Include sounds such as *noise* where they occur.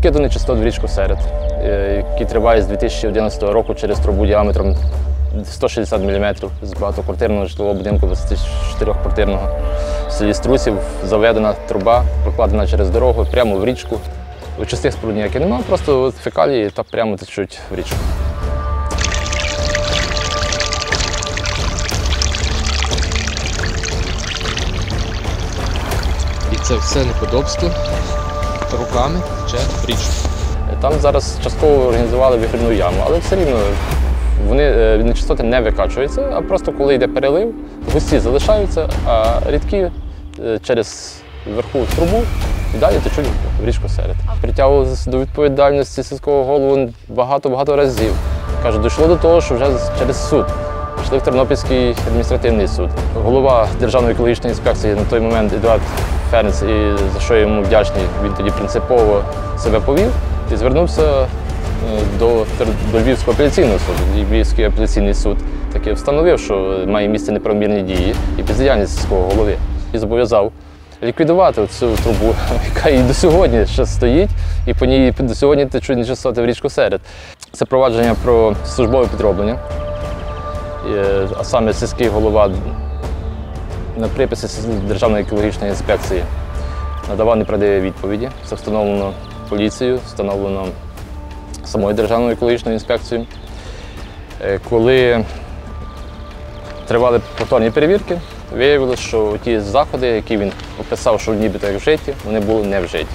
викиданий частот в річку Серед, е, який триває з 2011 року через трубу діаметром 160 мм з багатоквартирного житлового будинку 24-квартирного в селі Струсів. Заведена труба, прокладена через дорогу прямо в річку. Частих споруд ніяких немає, просто фекалії так прямо течуть в річку. І це все неподобство руками в річку. Там зараз частково організували вигрібну яму, але все рівно вони е, нечистоти не викачуються, а просто коли йде перелив, густі залишаються, а рідкі е, через верху трубу і далі течуть в річку серед. Притягували до відповідальності сільського голову багато-багато разів. Каже, дійшло до того, що вже через суд. Пішли в Тернопільський адміністративний суд. Голова Державної екологічної інспекції на той момент Едуард Фернц, і за що йому вдячний, він тоді принципово себе повів і звернувся е, до, до Львівського апеляційного суду. Львівський апеляційний суд таки встановив, що має місце неправомірні дії і бездіяльність сільського голови. І зобов'язав ліквідувати цю трубу, *laughs* яка і до сьогодні ще стоїть, і по ній до сьогодні течуть нечистоти в річку серед. Це провадження про службове підроблення. Е, а саме сільський голова на приписи Державної екологічної інспекції надавав неправдиві відповіді. Це встановлено поліцією, встановлено самою Державною екологічною інспекцією. Е, Коли тривали повторні перевірки, виявилося, що ті заходи, які він описав, що нібито як вжиті, вони були не вжиті.